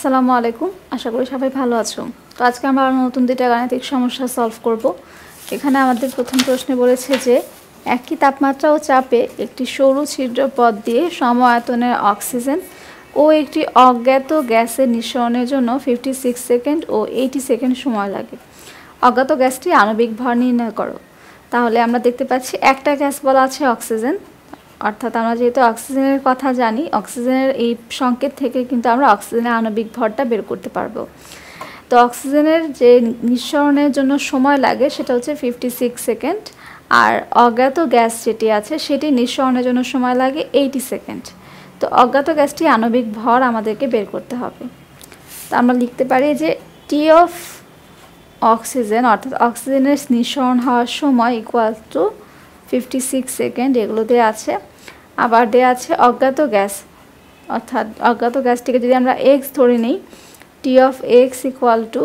আসসালামু আলাইকুম। আশা করি সবাই ভালো আছো। তো আজকে আমরা নতুন দুইটা গাণিতিক সমস্যা সলভ করব। এখানে আমাদের প্রথম প্রশ্নে বলেছে যে, একই তাপমাত্রা ও চাপে একটি সরু ছিদ্র পথ দিয়ে সম আয়তনের অক্সিজেন ও একটি অজ্ঞাত গ্যাসের নিঃসরণের জন্য ফিফটি সিক্স সেকেন্ড ও এইটি সেকেন্ড সময় লাগে। অজ্ঞাত গ্যাসটি আণবিক ভর নির্ণয় করো। তাহলে আমরা দেখতে পাচ্ছি একটা গ্যাস বলা আছে অক্সিজেন অর্থাৎ আমরা যেহেতু অক্সিজেনের কথা জানি, অক্সিজেনের এই সংকেত থেকে কিন্তু আমরা অক্সিজেনের আণবিক ভরটা বের করতে পারব। তো অক্সিজেনের যে নিঃসরণের জন্য সময় লাগে সেটা হচ্ছে ফিফটি সিক্স সেকেন্ড আর অজ্ঞাত গ্যাস যেটি আছে সেটি নিঃসরণের জন্য সময় লাগে এইটি সেকেন্ড তো অজ্ঞাত গ্যাসটি আণবিক ভর আমাদেরকে বের করতে হবে। তো আমরা লিখতে পারি যে টি অফ অক্সিজেন অর্থাৎ অক্সিজেনের নিঃসরণ হওয়ার সময় equal to fifty six second এগুলো দেওয়া আছে। আবার দেওয়া আছে অজ্ঞাত গ্যাস। অর্থাৎ অজ্ঞাত গ্যাসটিকে যদি আমরা এক্স ধরে নিই T of X equal to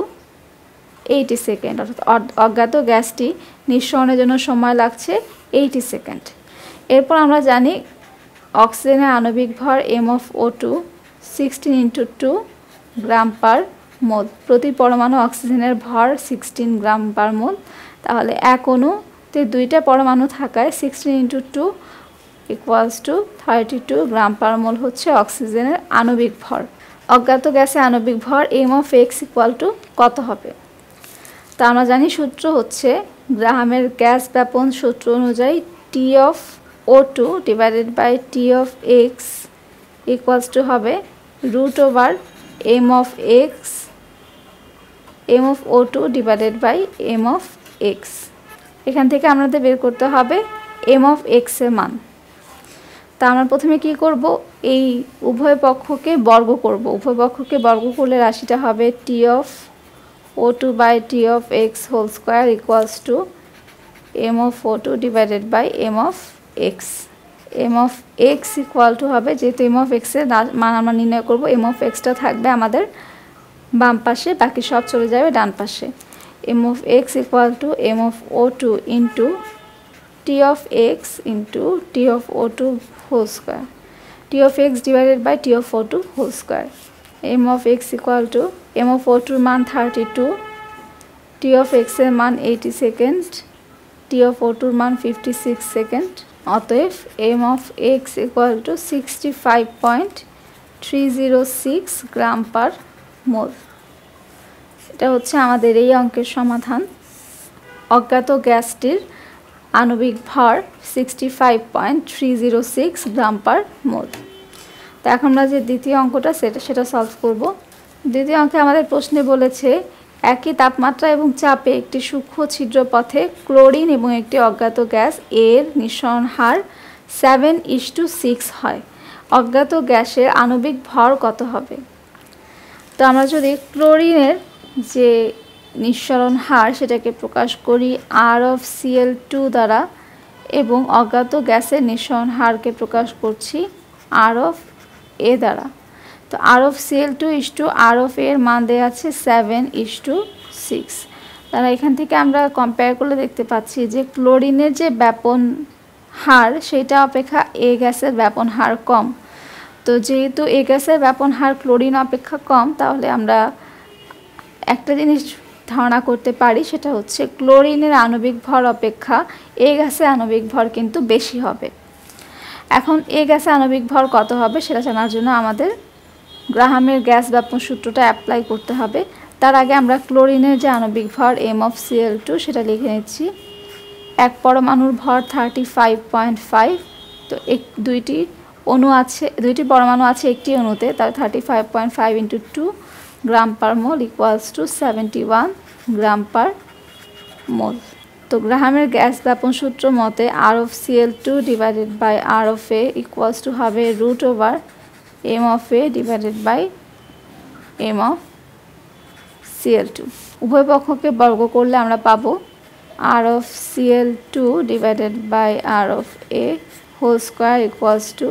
eighty second অর্থাৎ অজ্ঞাত গ্যাসটি নিঃসরণের জন্য সময় লাগছে এইটি সেকেন্ড এরপর আমরা জানি অক্সিজেনের আণবিক ভর M of O two sixteen into two gram per mole প্রতি পরমাণু অক্সিজেনের ভর সিক্সটিন গ্রাম পার মোল তাহলে এক অণুতে দুইটা পরমাণু থাকায় sixteen into two equals to thirty two gram per mole হচ্ছে অক্সিজেনের আণবিক ভর। অজ্ঞাত গ্যাসে আণবিক ভর M of X equal to কত হবে? তা আমরা জানি সূত্র হচ্ছে গ্রাহামের গ্যাস ব্যাপন সূত্র অনুযায়ী T of O two divided by T of X equals to হবে root over M of X M of O two divided by M of X এখান থেকে আমাদের বের করতে হবে এম অফ এক্সের মান। তা আমরা প্রথমে কি করব? এই উভয় পক্ষকে বর্গ করব। উভয় পক্ষকে বর্গ করলে রাশিটা হবে T of O two by T of X whole square equals to M of O two divided by M of X M of X equal to হবে, যেহেতু এম অফ এক্সের মান আমরা নির্ণয় করব এম অফ এক্সটা থাকবে আমাদের বাম পাশে, বাকি সব চলে যাবে ডান পাশে। M of X equal to M of O two into into T of O two whole square T of X divided by T of O two whole square M of X equal to M of O টুর মান thirty two T of এক্সের মান এইটি second T of O টুর মান fifty six second অতএব sixty five point three zero six gram per mole এটা হচ্ছে আমাদের এই অঙ্কের সমাধান। অজ্ঞাত গ্যাসটির আণবিক ভর sixty five point three zero six gram per mole তো এখন আমরা যে দ্বিতীয় অঙ্কটা সেটা সেটা সলভ করব। দ্বিতীয় অঙ্কে আমাদের প্রশ্নে বলেছে, একই তাপমাত্রা এবং চাপে একটি সূক্ষ্ম ছিদ্র পথে ক্লোরিন এবং একটি অজ্ঞাত গ্যাস এর নিঃসরণ হার সেভেন ইস টু সিক্স হয়। অজ্ঞাত গ্যাসের আণবিক ভর কত হবে? তো আমরা যদি ক্লোরিনের যে নিঃসরণ হার সেটাকে প্রকাশ করি আর অফ সিএল টু দ্বারা এবং অজ্ঞাত গ্যাসের নিঃসরণ হারকে প্রকাশ করছি আর অফ এ দ্বারা। তো R of Cl two is to R of এর মান দেওয়া আছে সেভেন ইস টু সিক্স তারা এখান থেকে আমরা কম্পেয়ার করলে দেখতে পাচ্ছি যে ক্লোরিনের যে ব্যাপন হার, সেটা অপেক্ষা এ গ্যাসের ব্যাপন হার কম। তো যেহেতু এ গ্যাসের ব্যাপন হার ক্লোরিন অপেক্ষা কম, তাহলে আমরা একটা জিনিস ধারণা করতে পারি, সেটা হচ্ছে ক্লোরিনের আণবিক ভর অপেক্ষা, এ গ্যাসের আণবিক ভর কিন্তু বেশি হবে। এখন এ গ্যাসে আণবিক ভর কত হবে সেটা জানার জন্য আমাদের গ্রাহামের গ্যাস ব্যাপন সূত্রটা অ্যাপ্লাই করতে হবে। তার আগে আমরা ক্লোরিনের যে আণবিক ভর এম অফ সিএল টু সেটা লিখে নিচ্ছি। এক পরমাণুর ভর থার্টি ফাইভ পয়েন্ট ফাইভ তো এক, দুইটি অণু আছে, দুইটি পরমাণু আছে একটি অণুতে, তার thirty five point five into two gram per mole equals to seventy one gram per mole. তো গ্রাহামের গ্যাস ব্যাপন সূত্র মতে R of Cl two divided by R of A equals to হবে root over M of A divided by M of Cl two উভয় পক্ষকে বর্গ করলে আমরা পাবো R of Cl two divided by R of A whole square equals to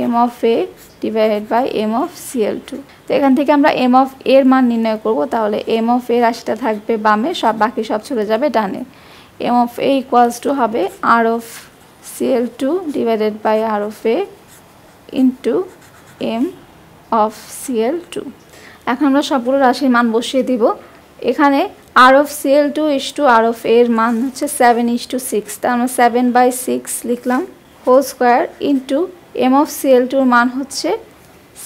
M of A divided by M of Cl two তো এখান থেকে আমরা এম অফ এর মান নির্ণয় করব, তাহলে এম অফ এ রাশিটা থাকবে বামে, সব বাকি সব চলে যাবে ডানে। M of A equals to হবে R of Cl two divided by R of A into M of Cl two এখন আমরা সবগুলো রাশির মান বসিয়ে দিব। এখানে R of Cl two is to R of এর মান হচ্ছে সেভেন ইস টু সিক্স তা আমরা সেভেন বাই সিক্স লিখলাম whole square into M of Cl টুর মান হচ্ছে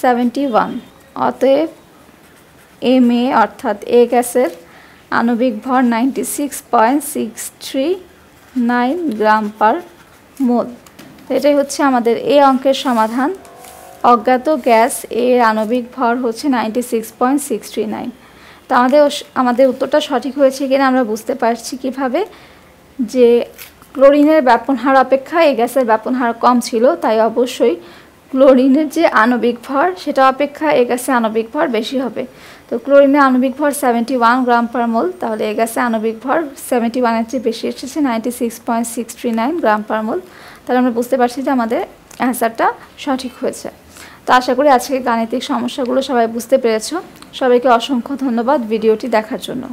সেভেন্টি ওয়ান অতএব এম এ অর্থাৎ এ গ্যাসের আণবিক ভর ninety six point six three nine gram per mole. এটাই হচ্ছে আমাদের এই অঙ্কের সমাধান। অজ্ঞাত গ্যাস এর আণবিক ভর হচ্ছে ninety six point six three nine তো আমাদের আমাদের উত্তরটা সঠিক হয়েছে কিনা আমরা বুঝতে পারছি কীভাবে যে ক্লোরিনের ব্যাপন হার অপেক্ষা এই গ্যাসের ব্যাপন হার কম ছিল, তাই অবশ্যই ক্লোরিনের যে আণবিক ভর সেটা অপেক্ষা এ গ্যাসে আণবিক ভর বেশি হবে। তো ক্লোরিনের আণবিক ভর seventy one gram per mole তাহলে এ গ্যাসে আণবিক ভর সেভেন্টি ওয়ানের চেয়ে বেশি এসেছে ninety six point six three nine gram per mole তাহলে আমরা বুঝতে পারছি যে আমাদের অ্যান্সারটা সঠিক হয়েছে। তো আশা করি আজকে গাণিতিক সমস্যাগুলো সবাই বুঝতে পেরেছ। সবাইকে অসংখ্য ধন্যবাদ ভিডিওটি দেখার জন্য।